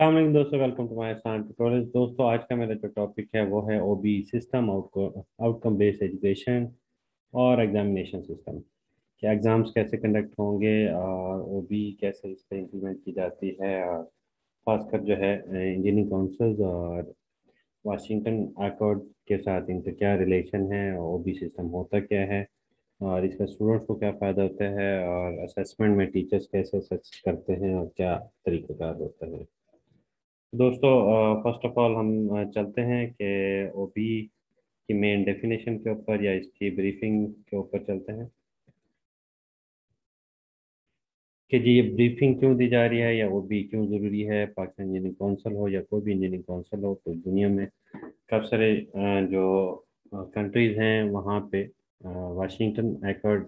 अल्लाम दोस्तों welcome to my सान tutorial दोस्तों, आज का मेरा जो टॉपिक है, वो है OB system outcome based education और एग्जामिनेशन सिस्टम कि एग्ज़ाम्स कैसे कंडक्ट होंगे, और ओबी कैसे इस पर इम्प्लीमेंट की जाती है, और खासकर जो है इंजीनियरिंग काउंसिल्स और वाशिंगटन अकॉर्ड के साथ इनका क्या रिलेशन है ओबी सिस्टम होता क्या है, और इसका स्टूडेंट्स को क्या फ़ायदा होता है, और असेसमेंट में टीचर्स कैसे असेस करते हैं, और क्या तरीक़ेकार होता है। दोस्तों फ़र्स्ट ऑफ़ ऑल हम चलते हैं कि ओबी की मेन डेफिनेशन के ऊपर या इसकी ब्रीफिंग के ऊपर चलते हैं। कि जी, ये ब्रीफिंग क्यों दी जा रही है या ओबी क्यों ज़रूरी है? पाकिस्तान इंजीनियरिंग काउंसिल हो या कोई भी इंजीनियरिंग काउंसिल हो तो दुनिया में काफ़ी सारे जो कंट्रीज़ हैं, वहाँ पे वाशिंगटन एकॉर्ड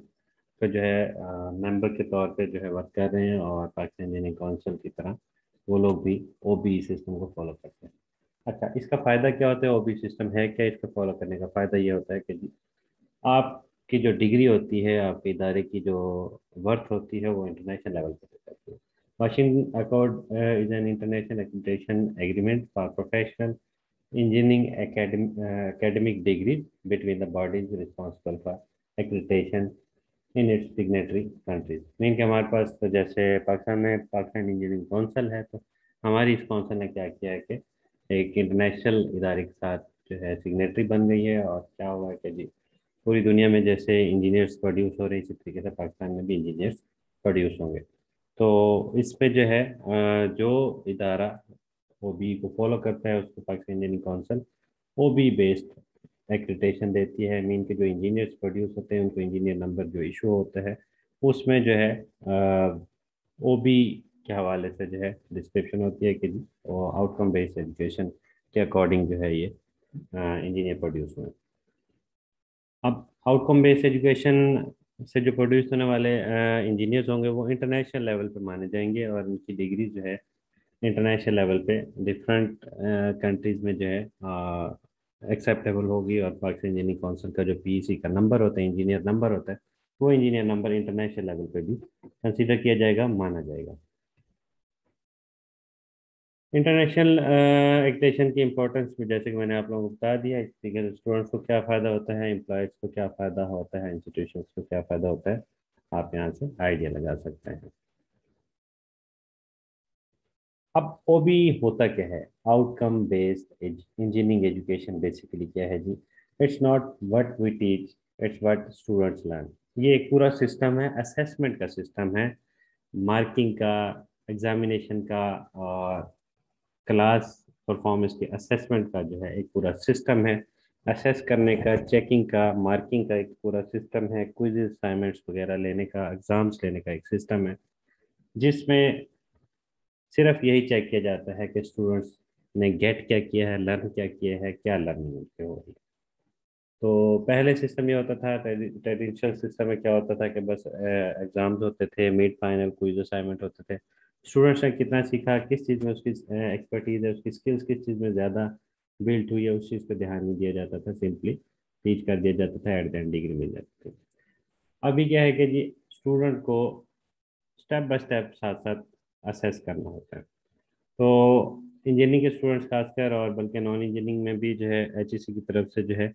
का जो है मेंबर के तौर पे जो है वर्क कर रहे हैं और पाकिस्तान इंजीनियरिंग काउंसिल की तरह। वो लोग भी ओ सिस्टम को फॉलो करते हैं। अच्छा इसका फ़ायदा क्या होता है? ओ सिस्टम है क्या इसको फॉलो करने का? फ़ायदा ये होता है कि आपकी जो डिग्री होती है, आपके इदारे की जो वर्थ होती है, वो इंटरनेशनल लेवल पर जाती है। Washington accord is an international accreditation agreement for professional engineering academic degree between the bodies responsible for accreditation in its signatory countries mean के हमारे पास तो जैसे पाकिस्तान में पाकिस्तान इंजीनियरिंग काउंसिल है तो हमारी इस काउंसिल ने क्या किया है कि एक इंटरनेशनल इदारे के साथ जो है सिग्नेटरी बन गई है और क्या हुआ है कि जी, पूरी दुनिया में जैसे इंजीनियर्स प्रोड्यूस हो रहे हैं, इसी तरीके से पाकिस्तान में भी इंजीनियर्स प्रोड्यूस होंगे। तो इस पे जो है जो इदारा, वो बी को फॉलो करता है उसको पाकिस्तान इंजीनियरिंग काउंसिल वो बी बेस्ड एक्रिटेशन देती है मीन के जो इंजीनियर्स प्रोड्यूस होते हैं, उनको इंजीनियर नंबर जो इशू होता है, उसमें जो है ओ बी के हवाले से जो है डिस्क्रिप्शन होती है कि आउटकम बेस्ड एजुकेशन के अकॉर्डिंग जो है ये इंजीनियर प्रोड्यूस हुए। अब आउटकम बेस्ड एजुकेशन से जो प्रोड्यूस होने वाले इंजीनियर्स होंगे, वो इंटरनेशनल लेवल पे माने जाएँगे और उनकी डिग्री जो है इंटरनेशनल लेवल पे डिफरेंट कंट्रीज़ में जो है एक्सेप्टेबल होगी और पाकिस्तान इंजीनियरिंग काउंसिल का जो पीईसी का नंबर होता है इंजीनियर नंबर होता है, वो इंजीनियर नंबर इंटरनेशनल लेवल पे भी कंसीडर किया जाएगा, माना जाएगा। इंटरनेशनल एक्टेशन की इंपॉर्टेंस भी जैसे कि मैंने आप लोगों को बता दिया, इस तरीके से स्टूडेंट्स को क्या फ़ायदा होता है एम्प्लॉयज़ को क्या फ़ायदा होता है इंस्टीट्यूशन को क्या फ़ायदा होता है, आप यहाँ से आइडिया लगा सकते हैं। अब ओ बी होता क्या है? Outcome based engineering education basically क्या है जी? It's not what we teach it's what students learn ये एक पूरा सिस्टम है असेसमेंट का सिस्टम है मार्किंग का एग्जामिनेशन का, और क्लास परफॉर्मेंस के असेसमेंट का जो है एक पूरा सिस्टम है। असेस करने का चेकिंग का मार्किंग का एक पूरा सिस्टम है। क्विज असाइनमेंट्स वगैरह लेने का एग्ज़ाम्स लेने का एक सिस्टम है। जिसमें सिर्फ़ यही चेक किया जाता है कि स्टूडेंट्स ने गेट क्या किया है लर्न क्या किया है, क्या लर्निंग उनके हो रही तो पहले सिस्टम ये होता था ट्रेडिशनल सिस्टम में क्या होता था कि बस एग्ज़ाम्स होते थे मिड फाइनल क्विज असाइनमेंट होते थे। स्टूडेंट्स ने कितना सीखा, किस चीज़ में उसकी एक्सपर्टीज़ है, उसकी स्किल्स किस चीज़ में ज़्यादा बिल्ट हुई है, उस चीज़ पर ध्यान नहीं दिया जाता था सिंपली टीच कर दिया जाता था एट द एंड डिग्री मिल जाती थी। अभी क्या है कि जी स्टूडेंट को स्टेप बाय स्टेप साथ साथ असेस करना होता है। तो इंजीनियरिंग के स्टूडेंट्स खासकर और बल्कि नॉन इंजीनियरिंग में भी जो है एचईसी की तरफ़ से जो है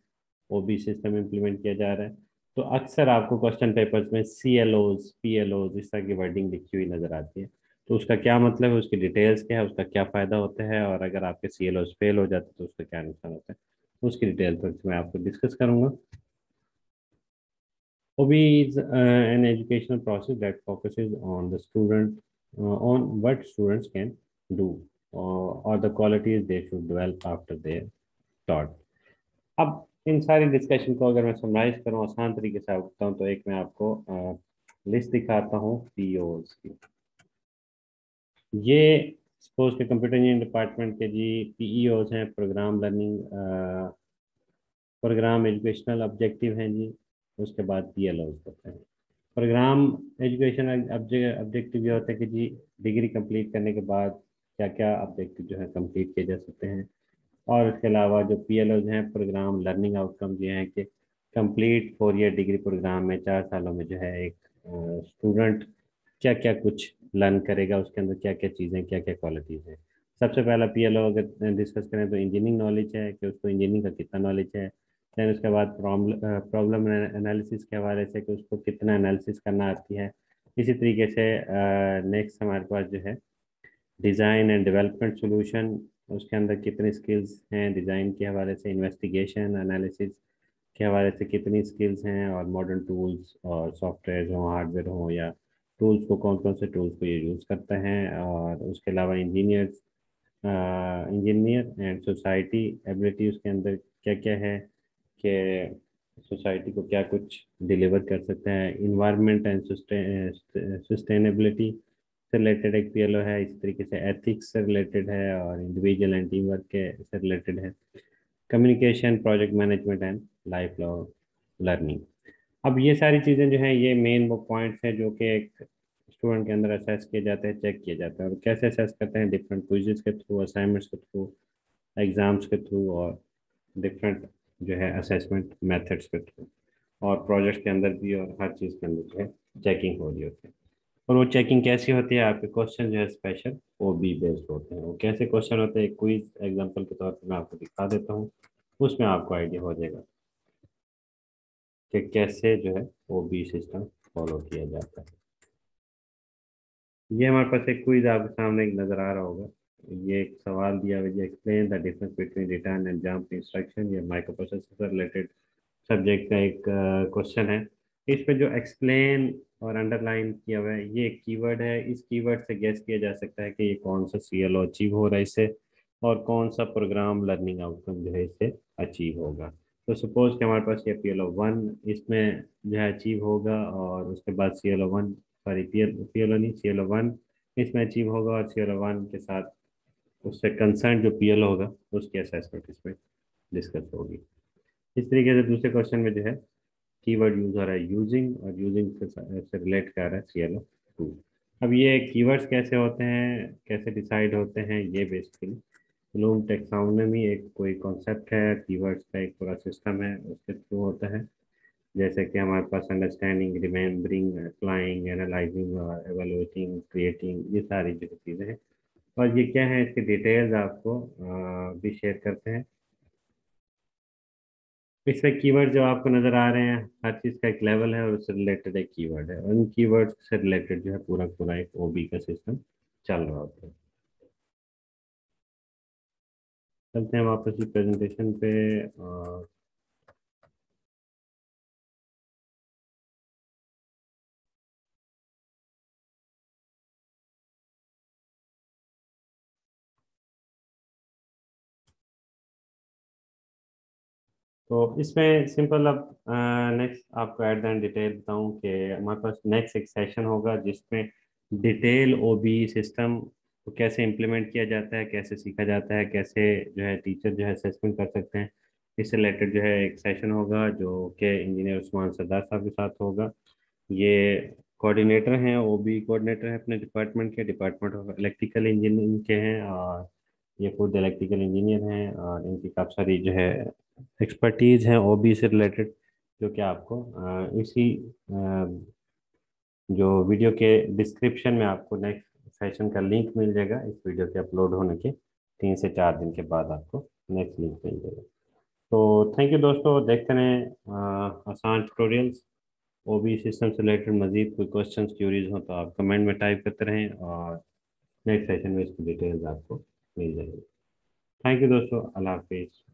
वो भी सिस्टम इम्प्लीमेंट किया जा रहा है। तो अक्सर आपको क्वेश्चन पेपर्स में C L Os P L Os इस तरह की वर्डिंग लिखी हुई नज़र आती है। तो उसका क्या मतलब है उसकी डिटेल्स क्या है उसका क्या फ़ायदा होता है और अगर आपके सी एल ओज फेल हो जाते तो उसका क्या नुकसान होता है उसकी डिटेल पर मैं आपको डिस्कस करूँगा। OB is uh, an educational process that focuses on on what students can do uh, or the qualities they should develop after their taught. अब इन सारी डिस्कशन को अगर मैं समराइज करूँ आसान तरीके से हूँ तो एक मैं आपको लिस्ट दिखाता हूँ पी की ये सपोज़ के कंप्यूटर इंजीनियरिंग डिपार्टमेंट के जी पी हैं program learning program educational objective हैं जी उसके बाद पी एल होते हैं प्रोग्राम एजुकेशन ऑब्जेक्टिव ये होता है कि जी डिग्री कंप्लीट करने के बाद क्या क्या ऑब्जेक्टिव जो है कंप्लीट किए जा सकते हैं। और इसके अलावा जो पी हैं प्रोग्राम लर्निंग आउटकम ये हैं कि complete four year degree program में चार सालों में जो है एक स्टूडेंट क्या क्या कुछ लर्न करेगा, उसके अंदर क्या क्या चीज़ें क्या क्या क्वालिटीज़ हैं। सबसे पहला पीएलओ अगर डिस्कस करें तो इंजीनियरिंग नॉलेज है कि उसको इंजीनियरिंग का कितना नॉलेज है। दैन उसके बाद प्रॉब्लम एनालिसिस के हवाले से कि उसको कितना एनालिसिस करना आती है। इसी तरीके से नेक्स्ट हमारे पास जो है डिज़ाइन एंड डेवलपमेंट सोल्यूशन उसके अंदर कितनी स्किल्स हैं डिज़ाइन के हवाले से इन्वेस्टिगेशन एनालिसिस के हवाले से कितनी स्किल्स हैं, और मॉडर्न टूल्स और सॉफ्टवेयर हों हार्डवेयर हों, या टूल्स को कौन कौन से टूल्स को ये यूज़ करते हैं, और उसके अलावा engineers engineer and society ability उसके अंदर क्या क्या है कि सोसाइटी को क्या कुछ डिलीवर कर सकते हैं? इन्वायरमेंट एंड सस्टेनेबिलिटी से रिलेटेड एक पी है, इस तरीके से एथिक्स से रिलेटेड है और इंडिविजुअल एंड टीम वर्क के से रिलेटेड है। Communication project management and life long learning अब ये सारी चीज़ें जो हैं, ये मेन वो पॉइंट्स हैं जो कि एक स्टूडेंट के अंदर असेस किए जाते हैं चेक किए जाते हैं। और कैसे असेस करते हैं? डिफरेंट क्विजेज के थ्रू असाइनमेंट्स के थ्रू एग्ज़ाम्स के थ्रू और डिफरेंट जो है असेसमेंट मेथड्स के थ्रू और प्रोजेक्ट के अंदर भी और हर चीज़ के अंदर जो है चेकिंग हो रही होती है। और वो चेकिंग कैसी होती है? आपके क्वेश्चन जो है स्पेशल वो बी बेस्ड होते हैं। वो कैसे क्वेश्चन होते हैं? क्विज एग्जांपल के तौर पर मैं आपको दिखा देता हूँ। उसमें आपको आइडिया हो जाएगा कि कैसे जो है वो बी सिस्टम फॉलो किया जाता है। ये हमारे पास एक क्विज आपके सामने एक नज़र आ रहा होगा। ये एक सवाल दिया हुआ explain the difference between return and jump instruction ये माइक्रो प्रोसेसर से रिलेटेड सब्जेक्ट का एक क्वेश्चन uh, है। इसमें जो एक्सप्लेन और अंडरलाइन किया हुआ है ये एक कीवर्ड है। इस कीवर्ड से गेस किया जा सकता है कि ये कौन सा सी एल अचीव हो रहा है इससे और कौन सा प्रोग्राम लर्निंग आउटकम जो है इससे अचीव होगा। तो सपोज़ कि हमारे पास ये पी एल ओ वन इसमें जो है अचीव होगा और उसके बाद C L O one sorry P L P L O नहीं सी एल ओ वन इसमें अचीव होगा और सी एल ओ वन के साथ उससे कंसर्न जो पी एल होगा, उसकी असेसमेंट इसमें डिस्कस होगी। इस तरीके से दूसरे क्वेश्चन में जो है कीवर्ड यूज़ हो रहा है यूजिंग और यूजिंग से रिलेट कर रहा है सी एल टू अब ये कीवर्ड्स कैसे होते हैं, कैसे डिसाइड होते हैं, ये बेसिकली ब्लूम टेक्सोनॉमी एक कोई कॉन्सेप्ट है कीवर्ड्स का एक पूरा सिस्टम है, उसके थ्रू होता है। जैसे कि हमारे पास अंडरस्टैंडिंग रिमेम्बरिंग अप्लाइंग एनालाइजिंग और एवेलुएटिंग क्रिएटिंग ये सारी जो चीज़ें हैं। और ये क्या है? इसके डिटेल्स आपको भी शेयर करते हैं। इसमें कीवर्ड जो आपको नज़र आ रहे हैं, हर चीज़ का एक लेवल है और उससे रिलेटेड एक कीवर्ड है। उन कीवर्ड से रिलेटेड जो है पूरा पूरा एक ओबी का सिस्टम चल रहा होता है। चलते हैं वापस प्रेजेंटेशन पे और तो इसमें सिंपल अब नेक्स्ट आपको एट दैन डिटेल बताऊँ कि हमारे पास नेक्स्ट एक सेशन होगा जिसमें डिटेल ओबी सिस्टम को कैसे इम्प्लीमेंट किया जाता है, कैसे सीखा जाता है, कैसे जो है टीचर जो है असेसमेंट कर सकते हैं। इससे रिलेटेड जो है एक सेशन होगा जो कि इंजीनियर उस्मान सरदार साहब के साथ होगा। ये कोऑर्डिनेटर हैं ओ बी कोऑर्डिनेटर हैं अपने डिपार्टमेंट के डिपार्टमेंट ऑफ़ इलेक्ट्रिकल इंजीनियरिंग के हैं और ये खुद इलेक्ट्रिकल इंजीनियर हैं और इनकी काफ़ी सारी जो है एक्सपर्टीज़ हैं ओ से रिलेटेड जो कि आपको इसी जो वीडियो के डिस्क्रिप्शन में आपको नेक्स्ट सेशन का लिंक मिल जाएगा इस वीडियो के अपलोड होने के तीन से चार दिन के बाद आपको नेक्स्ट लिंक मिल जाएगा। तो थैंक यू दोस्तों, देखते रहें आसान ट्यूटोरियल्स ओ बी सिस्टम से रिलेटेड मजीद कोई क्वेश्चन क्यूरीज हो तो आप कमेंट में टाइप करते रहें और नेक्स्ट सेशन में इसकी डिटेल्स आपको मिल जाएगी। थैंक यू दोस्तों, अल्लाह हाफिज़।